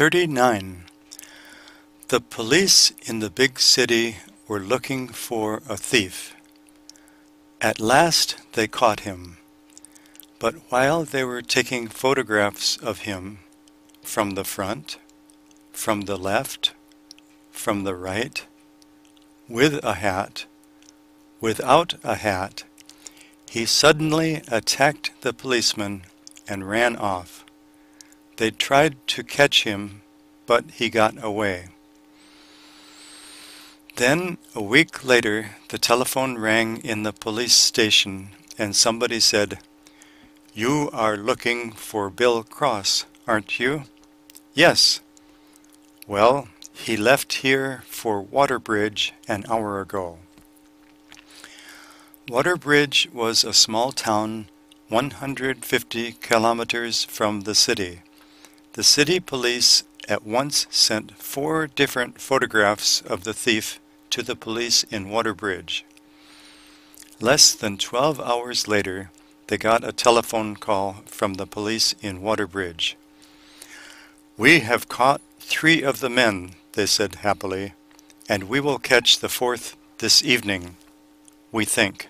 39. The police in the big city were looking for a thief. At last they caught him. But while they were taking photographs of him from the front, from the left, from the right, with a hat, without a hat, he suddenly attacked the policeman and ran off. They tried to catch him, but he got away. Then, a week later, the telephone rang in the police station and somebody said, You are looking for Bill Cross, aren't you? Yes. Well, he left here for Waterbridge an hour ago. Waterbridge was a small town 150 kilometers from the city. The city police at once sent four different photographs of the thief to the police in Waterbridge. Less than 12 hours later, they got a telephone call from the police in Waterbridge. We have caught three of the men, they said happily, and we will catch the fourth this evening, we think.